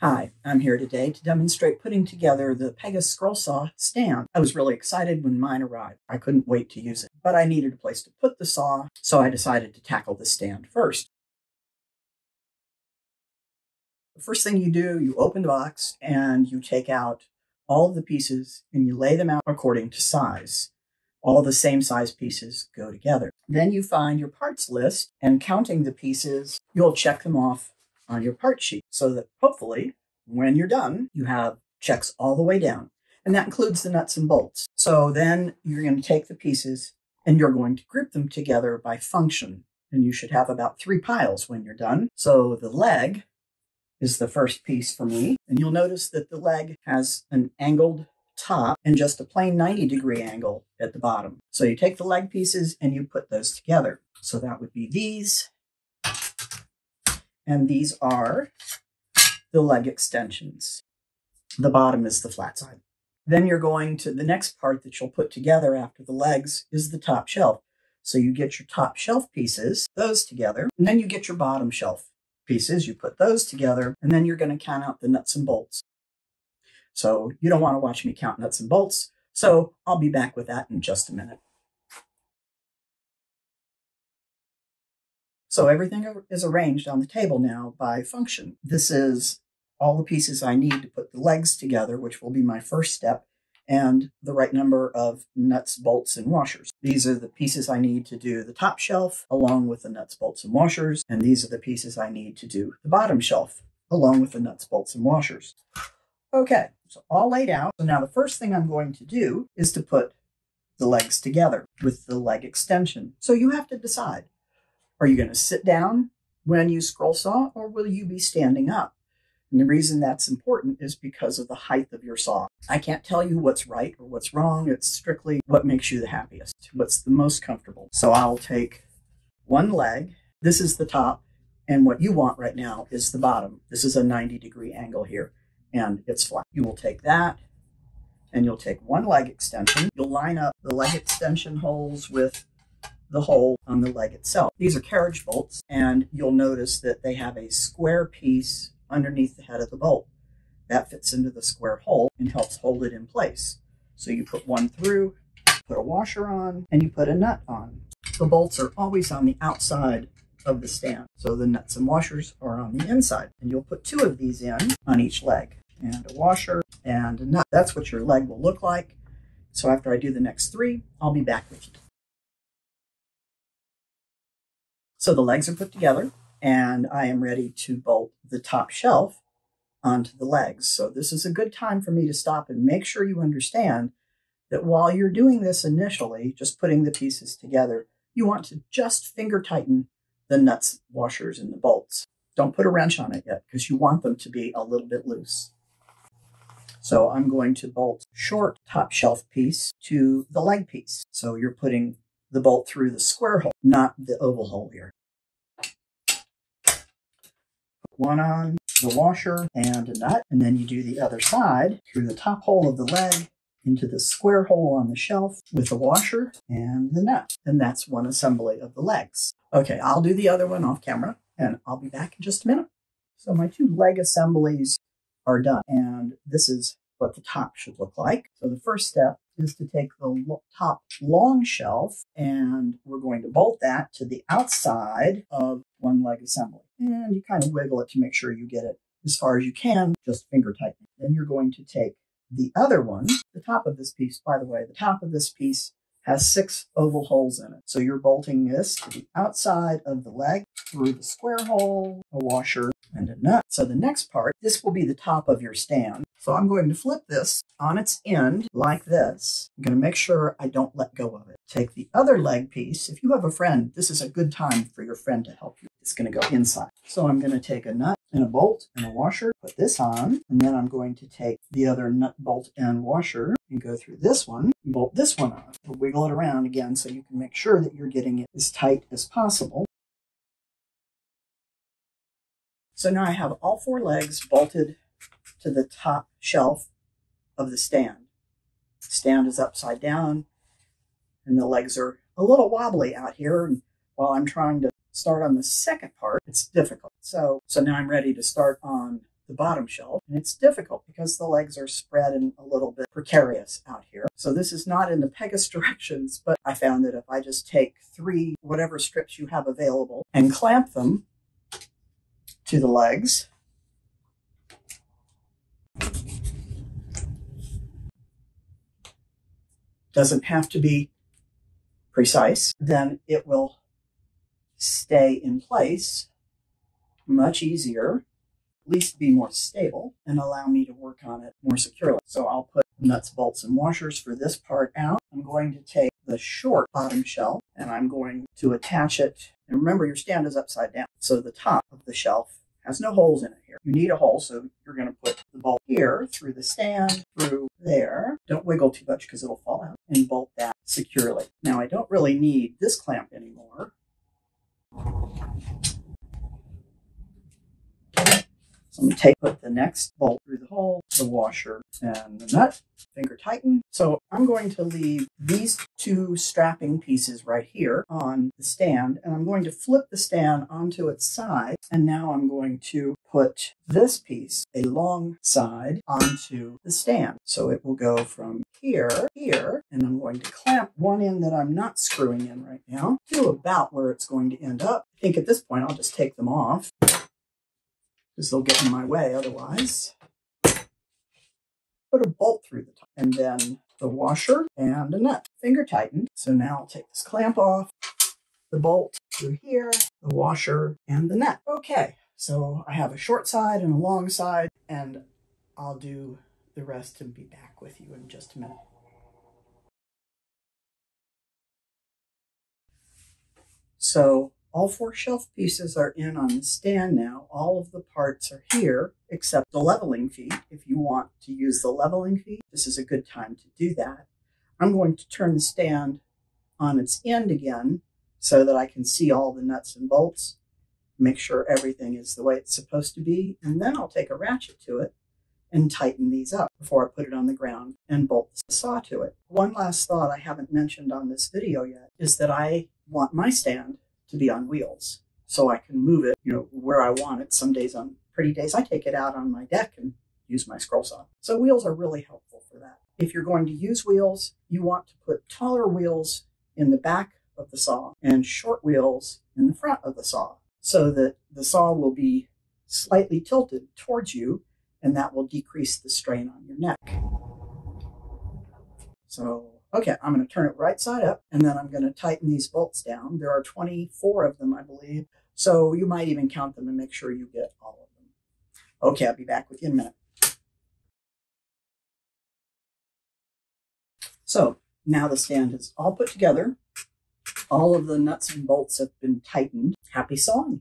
Hi, I'm here today to demonstrate putting together the Pegas scroll saw stand. I was really excited when mine arrived. I couldn't wait to use it, but I needed a place to put the saw, so I decided to tackle the stand first. The first thing you do, you open the box and you take out all the pieces and you lay them out according to size. All the same size pieces go together. Then you find your parts list and counting the pieces, you'll check them off on your part sheet so that hopefully when you're done, you have checks all the way down. And that includes the nuts and bolts. So then you're going to take the pieces and you're going to group them together by function. And you should have about three piles when you're done. So the leg is the first piece for me. And you'll notice that the leg has an angled top and just a plain 90 degree angle at the bottom. So you take the leg pieces and you put those together. So that would be these and these are the leg extensions. The bottom is the flat side. Then you're going to the next part that you'll put together after the legs is the top shelf. So you get your top shelf pieces, those together, and then you get your bottom shelf pieces. You put those together, and then you're going to count out the nuts and bolts. So you don't want to watch me count nuts and bolts. So I'll be back with that in just a minute. So everything is arranged on the table now by function. This is all the pieces I need to put the legs together, which will be my first step, and the right number of nuts, bolts, and washers. These are the pieces I need to do the top shelf, along with the nuts, bolts, and washers, and these are the pieces I need to do the bottom shelf, along with the nuts, bolts, and washers. Okay, so all laid out. So now the first thing I'm going to do is to put the legs together with the leg extension. So you have to decide are you going to sit down when you scroll saw or will you be standing up? And the reason that's important is because of the height of your saw. I can't tell you what's right or what's wrong. It's strictly what makes you the happiest, what's the most comfortable. So I'll take one leg. This is the top. And what you want right now is the bottom. This is a 90 degree angle here and it's flat. You will take that and you'll take one leg extension. You'll line up the leg extension holes with the hole on the leg itself. These are carriage bolts, and you'll notice that they have a square piece underneath the head of the bolt. That fits into the square hole and helps hold it in place. So you put one through, put a washer on, and you put a nut on. The bolts are always on the outside of the stand. So the nuts and washers are on the inside. And you'll put two of these in on each leg and a washer and a nut. That's what your leg will look like. So after I do the next three, I'll be back with you. So the legs are put together and I am ready to bolt the top shelf onto the legs. So this is a good time for me to stop and make sure you understand that while you're doing this initially, just putting the pieces together, you want to just finger tighten the nuts, washers, and the bolts. Don't put a wrench on it yet because you want them to be a little bit loose. So I'm going to bolt short top shelf piece to the leg piece. So you're putting the bolt through the square hole, not the oval hole here. one on the washer and a nut, and then you do the other side through the top hole of the leg into the square hole on the shelf with the washer and the nut. And that's one assembly of the legs. Okay, I'll do the other one off camera and I'll be back in just a minute. So my two leg assemblies are done and this is what the top should look like. So the first step is to take the top long shelf and we're going to bolt that to the outside of one leg assembly. And you kind of wiggle it to make sure you get it as far as you can, just finger tighten. Then you're going to take the other one, the top of this piece, by the way, the top of this piece has six oval holes in it. So you're bolting this to the outside of the leg through the square hole, a washer, and a nut. So the next part, this will be the top of your stand. So I'm going to flip this on its end like this. I'm going to make sure I don't let go of it. Take the other leg piece. If you have a friend, this is a good time for your friend to help you. It's going to go inside. So I'm going to take a nut and a bolt and a washer, put this on, and then I'm going to take the other nut, bolt, and washer and go through this one, bolt this one on. wiggle it around again so you can make sure that you're getting it as tight as possible. So now I have all four legs bolted to the top shelf of the stand. Stand is upside down and the legs are a little wobbly out here. And while I'm trying to start on the second part, it's difficult. So, so now I'm ready to start on the bottom shelf. And it's difficult because the legs are spread and a little bit precarious out here. So this is not in the Pegasus directions, but I found that if I just take three, whatever strips you have available, and clamp them to the legs, doesn't have to be precise, then it will stay in place much easier, at least be more stable, and allow me to work on it more securely. So I'll put nuts, bolts, and washers for this part out. I'm going to take the short bottom shelf and I'm going to attach it. And remember, your stand is upside down. So the top of the shelf has no holes in it here. You need a hole, so you're going to put the bolt here through the stand, through there. Don't wiggle too much because it'll fall out, and bolt that securely. Now, I don't really need this clamp anymore. So I'm going to take put the next bolt through the hole, the washer, and the nut, finger tighten. So I'm going to leave these two strapping pieces right here on the stand, and I'm going to flip the stand onto its side. And now I'm going to put this piece, a long side, onto the stand. So it will go from here, here, and I'm going to clamp one end that I'm not screwing in right now to about where it's going to end up. I think at this point I'll just take them off because they'll get in my way otherwise. Put a bolt through the top and then the washer and a nut. Finger tightened. So now I'll take this clamp off, the bolt through here, the washer, and the nut. Okay, so I have a short side and a long side, and I'll do the rest and be back with you in just a minute. So all four shelf pieces are in on the stand now. All of the parts are here except the leveling feet. If you want to use the leveling feet, this is a good time to do that. I'm going to turn the stand on its end again so that I can see all the nuts and bolts, make sure everything is the way it's supposed to be, and then I'll take a ratchet to it and tighten these up before I put it on the ground and bolt the saw to it. One last thought I haven't mentioned on this video yet is that I want my stand to be on wheels so I can move it, you know, where I want it. Some days on pretty days, I take it out on my deck and use my scroll saw. So wheels are really helpful for that. If you're going to use wheels, you want to put taller wheels in the back of the saw and short wheels in the front of the saw so that the saw will be slightly tilted towards you and that will decrease the strain on your neck. So Okay, I'm going to turn it right side up and then I'm going to tighten these bolts down. There are 24 of them, I believe. So you might even count them and make sure you get all of them. Okay, I'll be back with you in a minute. So now the stand is all put together. All of the nuts and bolts have been tightened. Happy sawing.